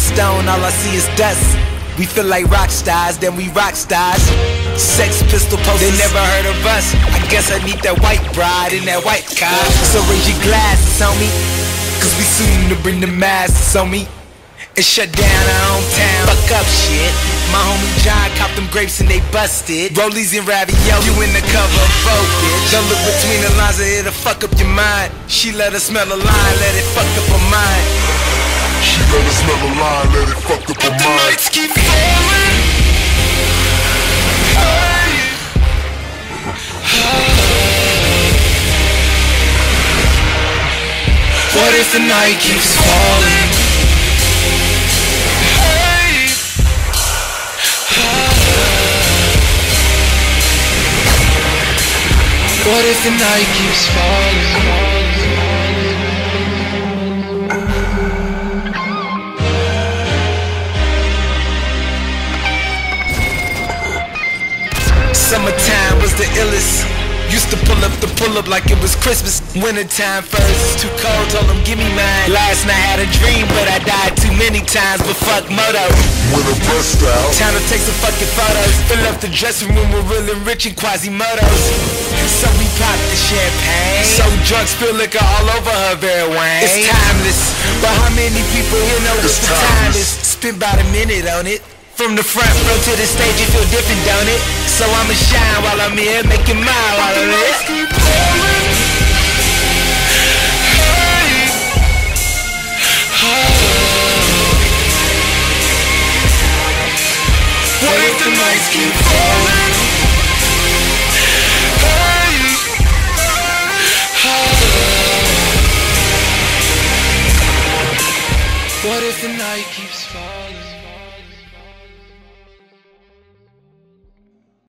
stone, all I see is dust. We feel like rock stars, then we rock stars. Sex pistol posters, they never heard of us. I guess I need that white bride in that white car. So raise your glasses me, cause we soon to bring the masses on me. And shut down our hometown. Fuck up shit. My homie John copped them grapes and they busted. Rollies and ravioli, you in the cover bitch. Don't look between the lines or it'll fuck up your mind. She let her smell a line, let it fuck up her mind. Smell a line, let it fuck up mind. nights keep falling. What if the night keeps falling? What if the night keeps falling? Illest. Used to pull up the pull up like it was Christmas. Wintertime first, it's too cold, told them give me mine. Last night had a dream, but I died too many times. But fuck moto. Winter breast out. Time to take some fucking photos. Fill up the dressing room with real and rich and Quasimodos. So we pop the champagne. So drunk, spill liquor all over her very wine. It's timeless, but how many people here know It's what the time is? timeless. Spend about a minute on it. From the front row to the stage, it feel different, don't it? So I'ma shine while Here, making mine while I'm here. What if the nights keep falling? What if the night keeps falling?